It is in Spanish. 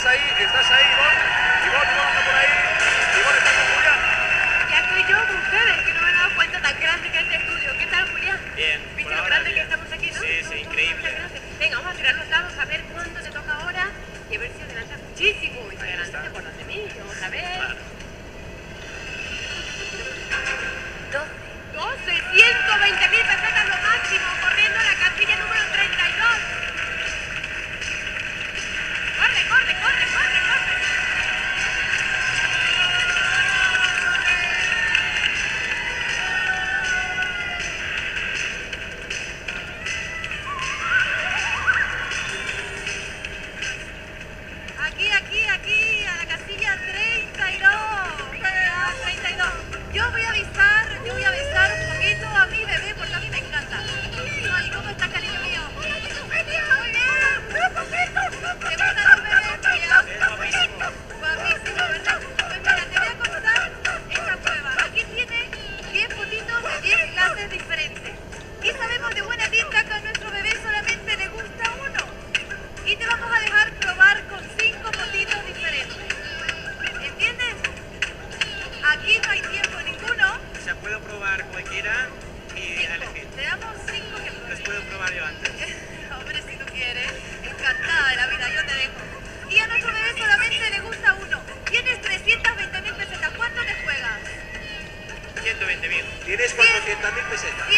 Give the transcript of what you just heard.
¿Estás ahí? ¿Estás ahí, Ivonne? Ivonne, Ivonne está por ahí. Ivonne está con Julián. Ya estoy yo con ustedes, que no me he dado cuenta tan grande que es este estudio. ¿Qué tal, Julián? Bien, ¿Viste lo grande que bien. estamos aquí, no? Sí, sí, No, increíble. Venga, vamos a tirar los dados a ver cuándo te toca ahora y a ver si adelantas muchísimo. Y si adelantas te acuerdas de mí. Vamos a ver. Claro. Puedo probar cualquiera y Cinco. elegir. Te damos 5 que Los pruebes. puedo probar yo antes. Hombre, si tú quieres, encantada de la vida, yo te dejo. Y a nuestro bebé solamente le gusta uno. Tienes 320 mil pesetas. ¿Cuánto te juegas? 120 mil. Tienes 400.000 pesetas.